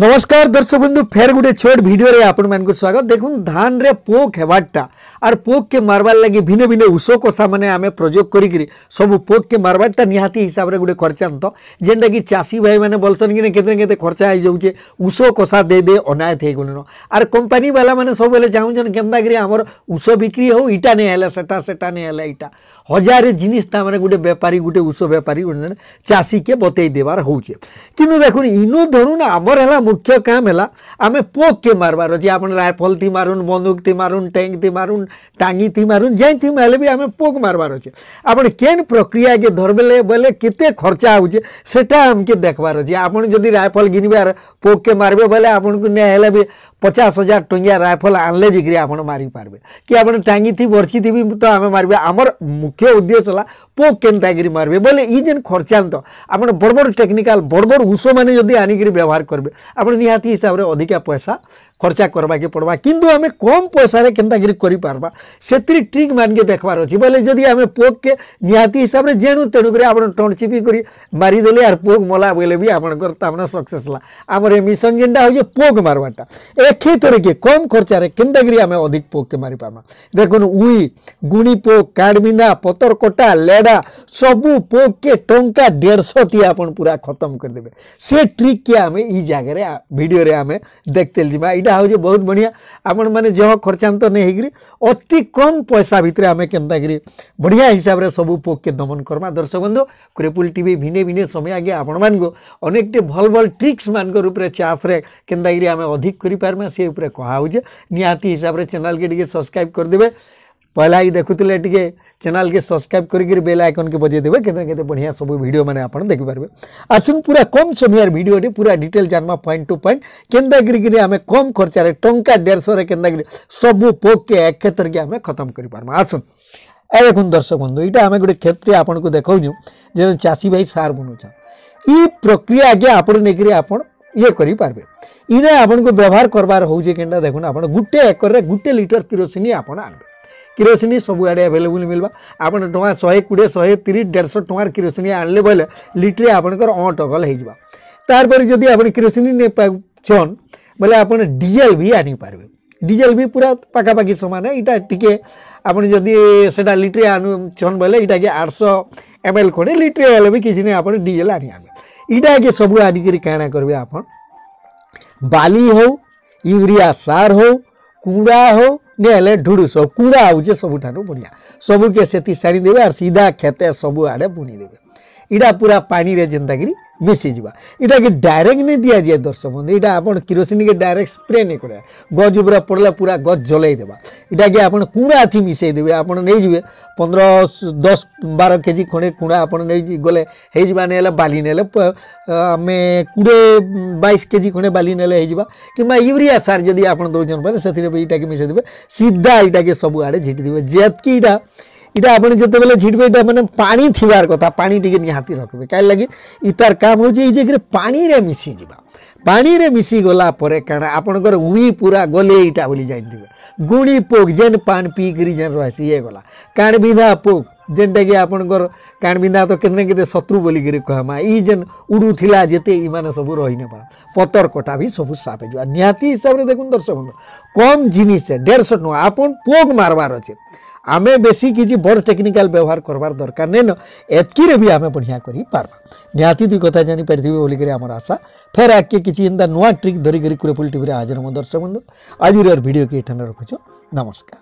नमस्कार दर्शक बंधु फेर गोटे छोट भिड मानक स्वागत देख धान रे पोक हेबार्टा आर पोक के मारबार लगे भिन्न भिन्न उषो कषा मैंने आम प्रयोग करी सब पोक के मारबार्टा निहाती हिसाब से गोटे खर्चा तो जेनटा कि चाषी भाई मैंने बोलसन कि ना के खर्चा हो जाऊे उषो कषा दे दे अनायत हो गुण आर कंपानी वाला मैंने सब चाहूँ के आमर उष बिक्री हूँ इटा नहीं है सेटा सेटा नहीं है इटा हजार जिनिस गोटे बेपारी गोटे उष बेपारी चाषी के बतई देवार हो देखु इनु धरून आमर है મુખ્ય કામ હેલા આમે પોક કે મારવાર છે આપણે રાઇફલથી મારું બંદૂકથી મારું ટેન્કથી મારું ટાંગીથી મારું જ્યાંથી મારે બી આમે પોક મારવાર છે આપણે કેન પ્રક્રિયા કે ધરબેલે બોલે કેતે ખર્ચા આવું સેટા આમકે દેખવાર છે આપણે ଯଦି રાઇફલ ગિનવાર પોક કે મારબે બોલે આપણને ન્યાય હેલે બી પચાસ હજાર ટંકિયા રાઇફલ આણલે જકରି આપણે મારી પારબે કે આપણે ટાંગીથી ବର୍ଷିଥି ବି ତ ଆମେ ମାରିବା ଆମର ମୁଖ୍ୟ ଉଦ୍ଦେଶ୍ୟ ହେଲା ପୋକ୍ କେନ୍ତାକିରି ମାରିବେ ବୋଲେ ଇ ଯେନ୍ ଖର୍ଚ୍ଚାନ୍ତ ଆପଣ ବଡ଼ ବଡ଼ ଟେକ୍ନିକାଲ ବଡ଼ ବଡ଼ ଉଷମାନେ ଯଦି ଆଣିକିରି ବ୍ୟବହାର କରିବେ आपति हिसाब से अधिका पैसा खर्चा करवाके पड़वा कितु आम कम पैसा के केन्ताकिपरवा से ट्रिक मान के देखार अच्छे बोले जदि आम पोक के निहाती हिसाब से जेणु तेणुक आप टीपी कर मारिदे यार पोक मला बोले भी आपने सक्सेस है आमर मिशन जेनटा हो पोक मारवाटा एक ही थर किए कम खर्चा के आम अधिक पोक के मारी पार्मा देखन उुणी पोक काड़मिना पतरकटा लेडा सब पोक के टा डेढ़श आप पूरा खत्म करदे से ट्रिक के आम ये भिडियो आम देखते जीवा यहाँ हूँ बहुत बढ़िया आपण मैंने जह खर्चा तो नहीं होकर अति कम पैसा भितर आम के बढ़िया हिसाब से सब पोक के दमन करवा दर्शक बंधु क्रेपुल टी भिने भिने समय आगे आपण मानक अनेकटे भल भल ट्रिक्स मानक रूप से चाष्रे के अधिक कर पार्मा से निहाती हिसाब से चैनल के सब्सक्राइब करदे પહલા આઈ દેખતલે ટીકે ચેનલ કે સબસ્ક્રાઇબ કરી કે બેલ આઇકન કે બજી દેબે કેતરે કેતરે બઢિયા સબુ વિડિયો મને આપણ દેખી પરબે આસન પુરા કોમ સેમિયર વિડિયોટી પુરા ડિટેલ જાનમા પોઈન્ટ ટુ પોઈન્ટ કેંદા ગરી ગરી અમે કોમ ખર્ચા રે ટંકા 150 રે કેંદા ગરી સબુ પોકે એકત્ર ગી અમે ખતમ કરી પરમા આસન આય એકું દર્શક ભંદુ ઇટા અમે ગડે ખેતરી આપણ કો દેખાવ જૂ જે ચાસી ભાઈ સાર બનું છ ઈ પ્રક્રિયા આગે આપણ નેકરી આપણ યે કરી પરબે ઈને આપણ કો વ્યવહાર કરવાર હોજે કેંદા દેખુણ આપણ ગુટ્ટે એકર રે ગુટ્ટે લિટર કિરોસીની આપણ କିରୋସିନି ସବୁଆଡ଼େ ଆଭେଲେବୁଲ୍ ମିଳିବ ଆପଣ ଟଙ୍କା ଶହେ କୋଡ଼ିଏ ଶହେ ତିରିଶ ଦେଢ଼ଶହ ଟଙ୍କାର କିରୋସିନି ଆଣିଲେ ବୋଇଲେ ଲିଟ୍ରେ ଆପଣଙ୍କର ଅଟକଲ ହେଇଯିବ ତାପରେ ଯଦି ଆପଣ କିରୋସିନି ନେଇପାରୁଛନ୍ ବୋଲେ ଆପଣ ଡିଜେଲ୍ ବି ଆଣିପାରିବେ ଡିଜେଲ୍ ବି ପୁରା ପାଖାପାଖି ସମାନ ଏଇଟା ଟିକେ ଆପଣ ଯଦି ସେଟା ଲିଟ୍ରେ ଆଣୁଛନ୍ ବୋଲେ ଏଇଟାକି ଆଠଶହ ଏମ୍ ଏଲ୍ ଖଣ୍ଡେ ଲିଟ୍ରେ ହେଲେ ବି କିଛି ନାହିଁ ଆପଣ ଡିଜେଲ୍ ଆଣି ଆଣିବେ ଏଇଟାକି ସବୁ ଆଣିକରି କାଣା କରିବେ ଆପଣ ବାଲି ହଉ ୟୁରିଆ ସାର ହଉ କୁଡ଼ା ହଉ ନିଆହେଲେ ଢୁଡ଼ୁସ କୁଡ଼ା ହେଉଛେ ସବୁଠାରୁ ବଢ଼ିଆ ସବୁକେ ସେତି ସାଣିଦେବେ ଆର୍ ସିଧା କ୍ଷେତେ ସବୁଆଡ଼େ ବୁଣିଦେବେ ଇଟା ପୁରା ପାଣିରେ ଯେନ୍ତାକିରି মিশিযা এটাকে ডাইরেক্ট নিয়ে দিয়া যায় দর্শক বন্ধু এটা আপনার কিরোসিনকে ডাইরেক্ট স্প্রে নিয়ে করা গছ উপরে পড়লে পুরা গছ জলাই দেবা এটাকে আপনার কুড়াথি মিশাই দেবে আপনার নিয়ে যাবে পনেরো দশ বার কেজি খণ্ডে কুড়া আপনার নিয়ে গলে হয়ে যা নেলে বালি নেলে আমি কুড়ে বাইশ কেজি খণ্ডে বালি নেলে হয়ে যা কিংবা ইউরিয়া সার যদি আপনার দৌছেন পারে সেটি এটাকে মিশাই দেবে সিধা এটাকে সবুআড়ে ঝিটি দেবে যেতকি এটা এটা আপনার যেতবে ছিটবে এটা মানে পানি থার কথা পানি টিকে নিহতি রাখবে কাই লাগে ইতার কাম হচ্ছে এই যে পানিরে মিশিযা পানিরে মিশিগলা পরে কেন আপনার উই পুরা গলে এইটা বলে জানিবে গুণি পোক যেন পান পিকি যেন রহসি ইয়ে গলা কাণবিধা পোক ଯେନ୍ଟାକି ଆପଣଙ୍କର କାଣବିନ୍ଧା ତ କେତେ ନା କେତେ ଶତ୍ରୁ ବୋଲିକିରି କହମା ଇ ଯେନ୍ ଉଡ଼ୁଥିଲା ଯେତେ ଇମାନେ ସବୁ ରହିନେବା ପତର କଟା ବି ସବୁ ସାପ୍ ହେଇଯିବା ନିହାତି ହିସାବରେ ଦେଖୁନ୍ ଦର୍ଶକ କମ୍ ଜିନିଷେ ଦେଢ଼ଶହ ଟଙ୍କା ଆପଣ ପୋକ୍ ମାରବାର ଅଛେ आम बेसी किसी बड़ टेक्निकाल व्यवहार करवार दरकार नहीं न एतकी भी आम बढ़िया करा निहाती दुई कथा जानीपारि बोलिक आम आशा फेर आगे किसी एंता नुआ ट्रिक धरिकी कुरेफुल टी हाजर दर्शक बंधु आज भिडियो के एठान नमस्कार